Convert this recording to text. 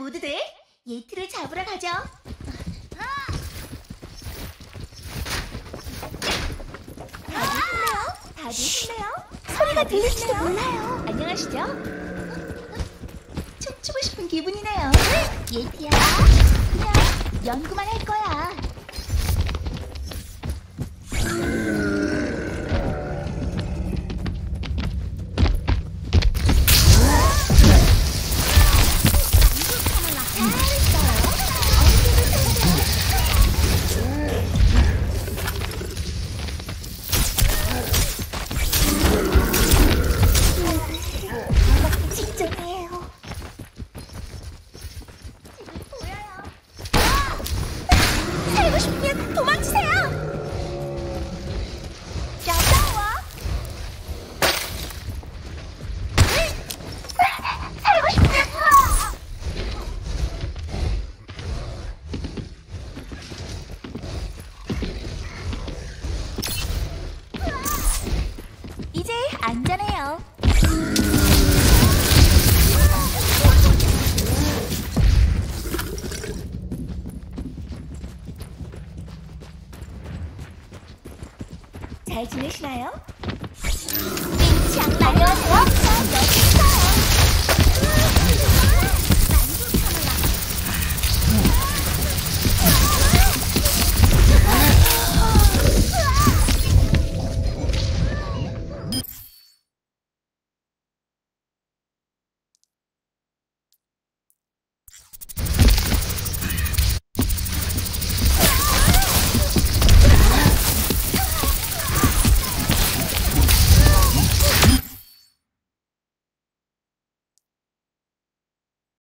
모두들 예티를 잡으러 가죠. 다들 힘내요. 다들 힘내요. 소리가 들릴지도 몰라요. 안녕하시죠? 춤추고 싶은 기분이네요. 예티야, 그냥 연구만 할 거야. 직전이에요. 보여요. 살고 싶으면 도망치세요. 야자와. 살고 싶으면. 이제 안전해요. 잘 지내시나요? 네, 정말